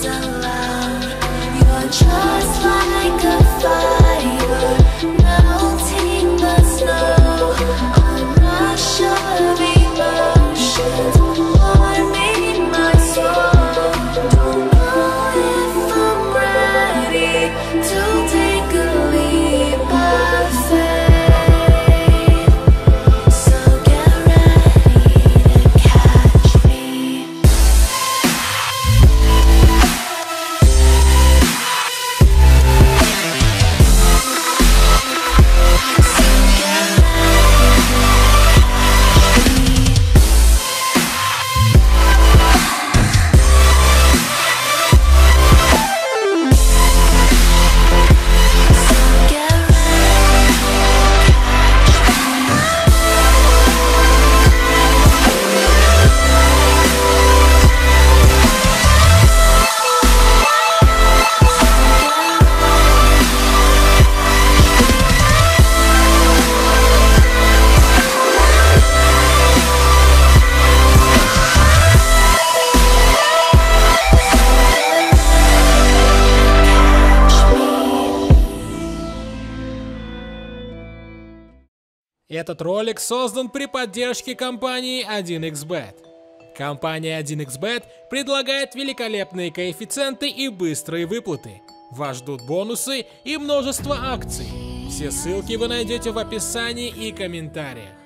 so Этот ролик создан при поддержке компании 1xBet. Компания 1xBet предлагает великолепные коэффициенты и быстрые выплаты. Вас ждут бонусы и множество акций. Все ссылки вы найдете в описании и комментариях.